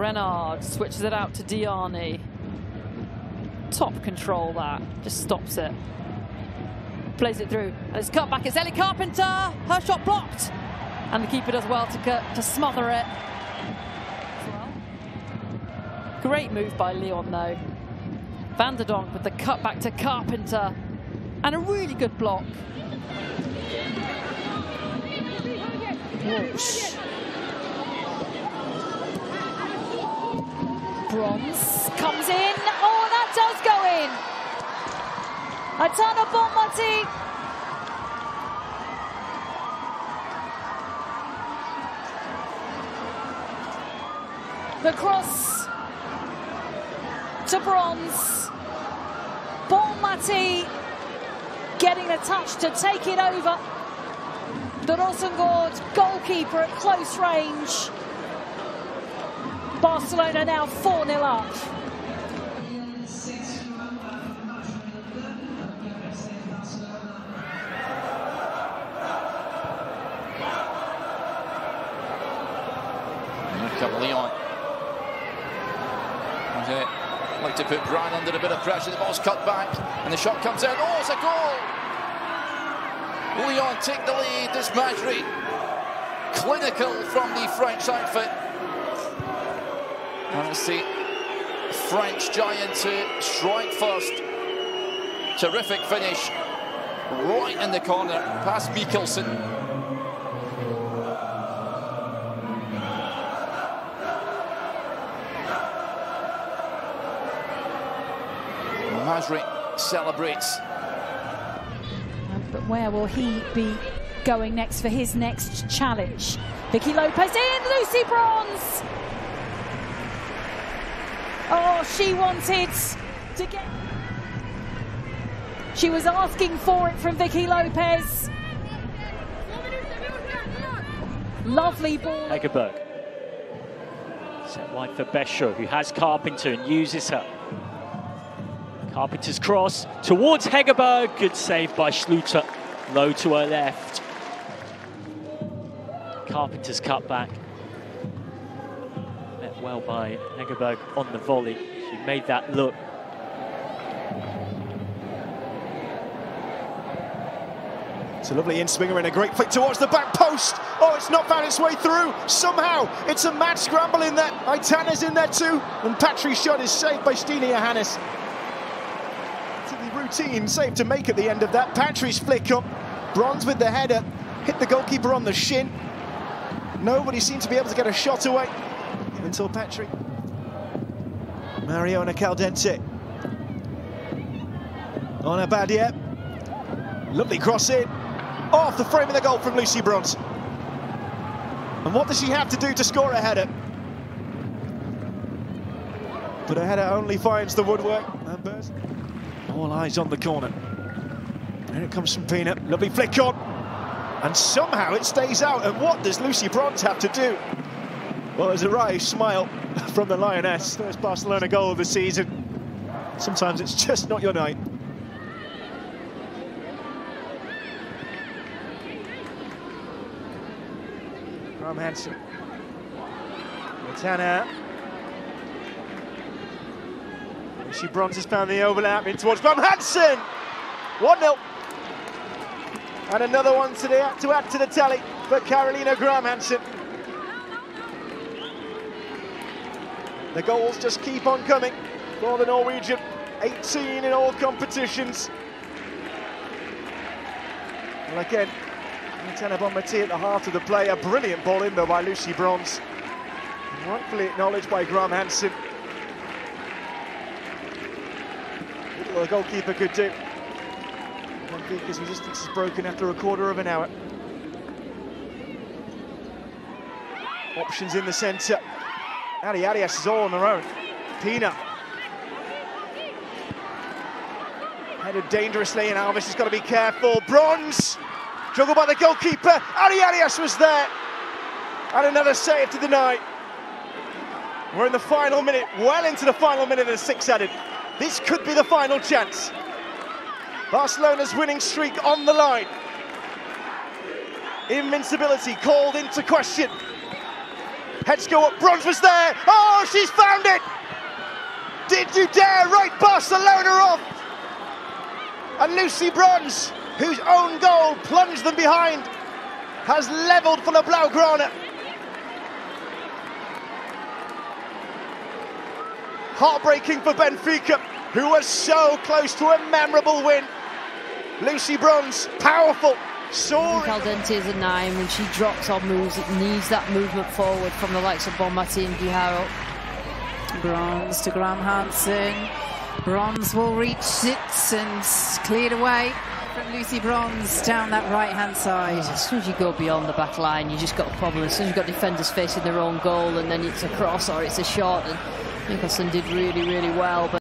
Renard switches it out to Diani. Top control that, just stops it. Plays it through, and it's cut back. It's Ellie Carpenter. Her shot blocked, and the keeper does well to to smother it. Great move by Lyon though. Van de Donk with the cut back to Carpenter, and a really good block. Walsh. Bronze comes in. Oh, that does go in. Aitana Bonmati. The cross to bronze. Bonmati getting a touch to take it over. The Rosengård goalkeeper at close range. Barcelona now 4 0 up. Lyon. And, like to put Brian under a bit of pressure. The ball's cut back, and the shot comes in. Oh, it's a goal! Lyon take the lead. This Majri, clinical from the French outfit. And it's the French giant to strike first. Terrific finish. Right in the corner, past Mikkelsen. Majri celebrates. Um, but where will he be going next for his next challenge? Vicky Lopez in, Lucy Bronze! Oh, she wanted to get... She was asking for it from Vicky Lopez. Lovely ball. Hegerberg. Set wide for Becho, who has Carpenter and uses her. Carpenter's cross towards Hegerberg. Good save by Schluter. Low to her left. Carpenter's cut back. Met well by Hegerberg on the volley. She made that look. It's a lovely in-swinger and a great flick towards the back post. Oh, it's not found its way through. Somehow, it's a mad scramble in there. Aitana's in there too. And Patrick's shot is saved by Stina Johannes. The routine save to make at the end of that. Patrick's flick up. Bronze with the header. Hit the goalkeeper on the shin. Nobody seemed to be able to get a shot away until Patrick. Mariona Caldentey. On. Lovely cross in. Off the frame of the goal from Lucy Bronze. And what does she have to do to score a header? But a header only finds the woodwork. And. All eyes on the corner. Here it comes from Peanut. Lovely flick on. And somehow it stays out. And what does Lucy Bronze have to do? Well, there's a wry smile from the Lioness. First Barcelona goal of the season. Sometimes it's just not your night. Graham Hansen. Aitana. She Bronze has found the overlap in towards Graham Hansen. 1-0. And another one to, the, to add to the tally for Carolina Graham Hansen. The goals just keep on coming for the Norwegian. 18 in all competitions. Well, again, Aitana Bonmati at the heart of the play. A brilliant ball in, though, by Lucy Bronze. Rightfully acknowledged by Graham Hansen. Little the goalkeeper could do. Benfica's resistance is broken after a quarter of an hour. Options in the centre. Ali Arias is all on their own. Pina. Headed dangerously, and Alves has got to be careful. Bronze. Juggled by the goalkeeper. Ali Arias was there. And another save to the night. We're in the final minute, well into the final minute of the six added. This could be the final chance. Barcelona's winning streak on the line. Invincibility called into question. Heads go up. Bronze was there. Oh, she's found it. Did you dare write Barcelona off? And Lucy Bronze, whose own goal plunged them behind, has levelled for the Blaugrana. Heartbreaking for Benfica, who was so close to a memorable win. Lucy Bronze, powerful, soaring. Caldentey is a nine. When she drops or moves, it needs that movement forward from the likes of Bonmati and Guijarro. Bronze to Graham Hansen. Bronze will reach it and cleared away from Lucy Bronze down that right hand side. As soon as you go beyond the back line, you just got a problem. As soon as you've got defenders facing their own goal, and then it's a cross or it's a shot, and Nicholson did really, really well. But